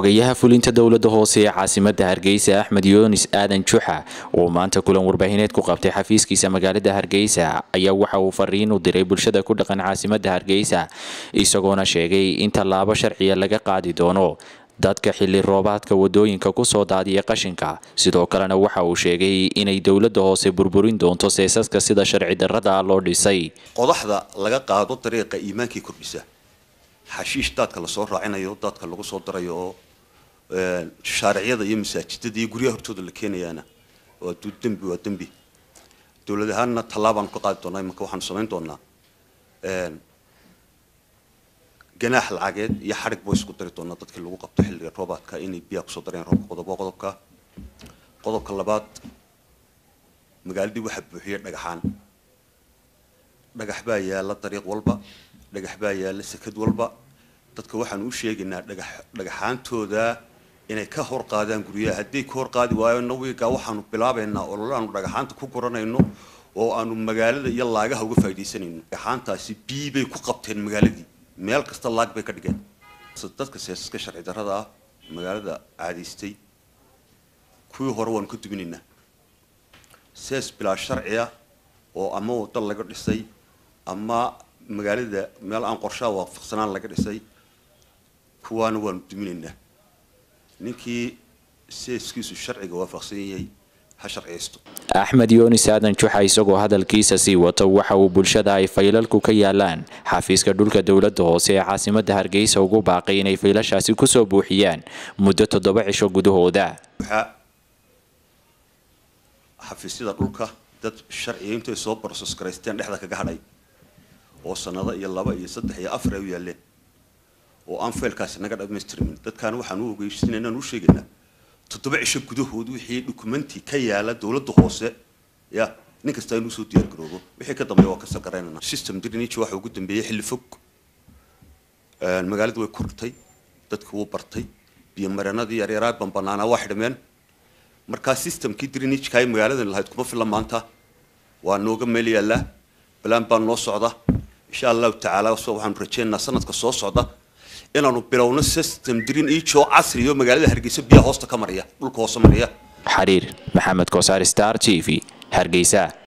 xogayaha fulinta dowladda hoose ee caasimada hargeysa axmed yunis aadan juxa oo maanta kulan warbaahineed ku qabtay xafiiskiisa magaalada hargeysa ayaa waxa uu fariin u diray bulshada ku dhaqan caasimada hargeysa isagoona sheegay in tallaabo sharciya laga qaadi doono dadka xili roobaadka waddooyinka ku soo daadiya qashinka. Sidoo kalena waxa uu sheegay inay dowladda hoose burburin doonto seesaska sida sharci darada loo dhisay. Qodaxda laga qaado dariiqa iimaankii kordhisa. Xashiish daadka la soo raacinayo daadka lagu soo darayo oo shaariciyada iyo masaajidada iyo guryaha hortooda la keenayaana. Waa dembi waa dembi. Dowlad ahaanna tallaabaan ka qaadi doonaa imanka waxaanu samayn doonaa. Ganaax lacageed iyo xadhig boo isku dari doonaa dadkii lagu qabto xilliga roobaadka. Inay biyaha ku soo dareen roobka qodobo qodobka. Qodobka labaad magaaladii waxaa buuxiyay dhagaxaan. Dhagax baa yaalla dariiq walba dhagax baa yaalla sekad walba. Dadka waxaan u sheegaynaa dhagax dhagaxaantooda inay ka hor qaadaan guryaha. Hadday ka hor qaadi waayo nawiga waxaanu bilaabaynaa olole aanu dhagaxaanta ku guranayno oo aanu magaalada iyo laagaha uga faaidaysanayno dhagaxaantaasi bii bay ku qabteen magaaladii. Meel kasta laag bay ka dhigeen. Dadka seesaska sharci darrada ah magaalada caadaystay kuwii hore waanu ka duminaynaa sees bilaa sharciya oo ama waddo laga dhisay ama magaalada meel aan qorshaha waafaqsanaan laga dhisay kuwaana waanu duminaynaa ninkii seeskiisu sharciga waafaqsan yahay axmed yunis aadan juxa isagoo hadalkiisa sii wato waxa uu bulshada ay faylalku ka yaalaan. Xafiiska dhulka dowladda hoose ee caasimada hargeysa ugu baaqay inay faylashaasi ku soo buuxiyaan muddo toddoba cisho gudahooda xafiisyada dhulka dad sharciga intay soo barsos garaysteen dhexda kaga hadhay. Oo sanado iyo laba iyo saddex iyo afar ay u yaaleen وأنفلكاس نقدر أبمستريمين تذكر واحد نو قيش أنا نوش يجينا تطبع شو كده هو ده هي دوكيمنتي كي على دولة خاصة يا نكستاين نوش تيار كروه بحكي كده ما يواكس كرينا أنا سيستم تريني شو واحد وجدن بيحل فك المجال ده كورتي تذكر هو برتي بيمرنا دي يا رب بمبنانا واحد من مركز سيستم كي تريني شو كاي مجال ده اللي هيتكم في المانتا وانو كملي الله بلان بان نص عضه إن شاء الله تعالى وصوحا برشين نصنت كصوص عضه inaanu bilowno system drinage oo casriyo magaalada hargeysa biyaha hoosta ka maraya dhulka hoose maraya. Xariir maxamed kosaar star t v hargeysa